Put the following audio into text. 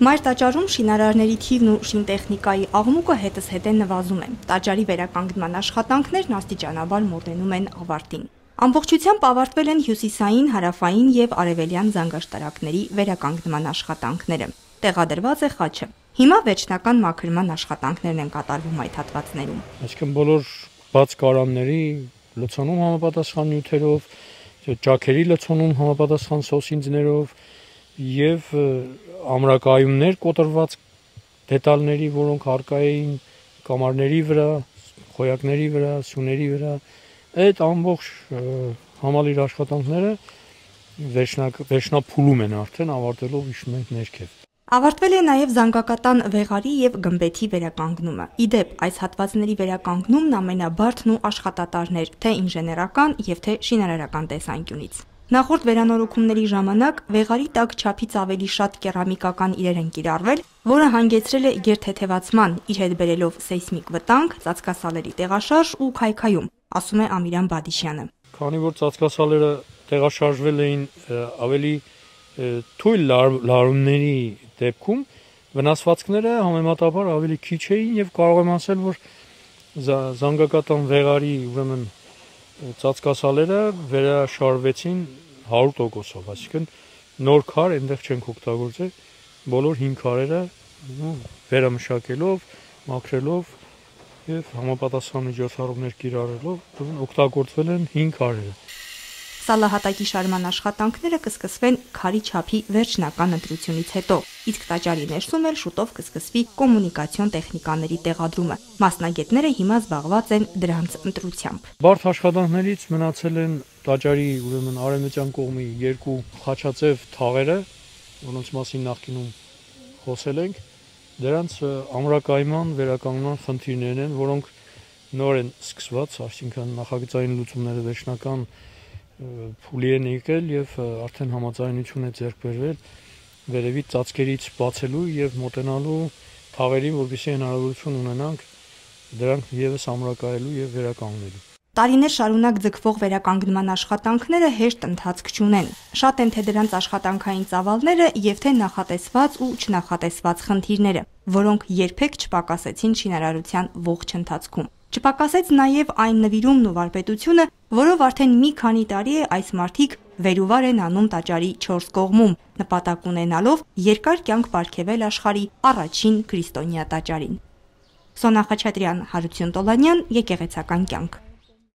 Մայր տաճարում շինարարների թիվն ու շինտեխնիկայի աղմուկը հետս հետ է նվազում է։ Տաճարի վերականգնման աշխատանքներն աստիճանաբար մոտենում են ավարտին։ Ամբողջությամբ ավարտվել են հյուսիսային, հարավային եւ արևելյան զանգաշտարակների վերականգնման աշխատանքները։ Տեղադրված է խաչը։ Հիմա վերջնական մաքրման աշխատանքներն են կատարվում այդ հատվածներում։ Այսինքն բոլոր բաց կարանների լցոնում համապատասխան նյութերով, ճաքերի լցոնում համապատասխան սոսինձներով եւ ամրակայումներ կոտրված դետալների, որոնք արկա էին կամարների վրա, խոյակների վրա, սյուների վրա, այդ ամբողջ համալիր աշխատանքները վերջնափուլում են արդեն ավարտելով իջնում ենք ներքև։ Ավարտվել է նաև զանգակատան վեղարի եւ գմբեթի վերականգնումը։ Իդեպ, այս հատվածների վերականգնումն ամենաբարդն ու աշխատատարներ, թե ինժեներական եւ թե շինարարական տեսանկյունից։ Նախորդ վերանորոգումների ժամանակ վեղարի տակ չափից ավելի շատ կերամիկական իրեր են կիրառվել, որը հանգեցրել է գերթեթևացման, իր հետ բերելով սեյսմիկ վտանգ, ծածկասալերի տեղաշարժ ու քայքայում, ասում է Ամիրան Բադիշյանը։ Քանի որ ծածկասալերը տեղաշարժվել էին ավելի թույլ լարումների դեպքում, վնասվածքները համեմատաբար ավելի քիչ էին եւ կարող եմ ասել, որ զանգակատան վեղարի ուրեմն ծածկասալերը վերաշարվեցին 100%-ով, այսինքն նոր քար այնտեղ չենք օգտագործել, բոլոր հին քարերը վերամշակելով, մաքրելով եւ համապատասխան միջոցառումներ կիրառելով օգտագործվել են հին քարերը։ Սալահատակի շարման աշխատանքները կսկսվեն քարի չափի վերջնական ընտրությունից հետո, իսկ տաճարի ներսում էլ շուտով կսկսվի կոմունիկացիոն տեխնիկաների տեղադրումը։ Մասնագետները հիմա զբաղված են դրանց ընտրությամբ։ Բարդ աշխատանքներից մնացել են տաճարի ուրեմն արևմտյան կողմի երկու խաչաձև թաղերը, որոնց մասին նախկինում խոսել ենք, դրանց ամրակայման վերականգնման խնդիրներն են, որոնք նոր են սկսված, այսինքն նախագծային լուծումները վերջնական փուլի են եկել եւ արդեն համաձայնություն է ձեռք բերվել վերևի ծածկերից բացելու եւ մոտենալու թաղերին, որովհետեւ հնարավորություն ունենանք դրանք եւս ամրակայելու եւ վերականգնելու։ Տարիներ շարունակ ձգվող վերականգնման աշխատանքները հեշտ ընթացք չունեն։ Շատ են թե դրանց աշխատանքային ծավալները եւ թե նախատեսված ու չնախատեսված խնդիրները, որոնք երբեք չպակասեցին շինարարության ողջ ընթացքում։ Չպակասեց նաև այն նվիրումն ու վարպետությունը, որով արդեն մի քանի տարի է այս մարդիկ վերուվար են անում տաճարի 4 կողմում, նպատակ ունենալով երկար կյանք ապարգևել աշխարի առաջին քրիստոնյա տաճարին։ Սոնա Խաչատրյան, Հարություն Տոլանյան, Եկեղեցական կյանք։